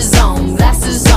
glasses the glasses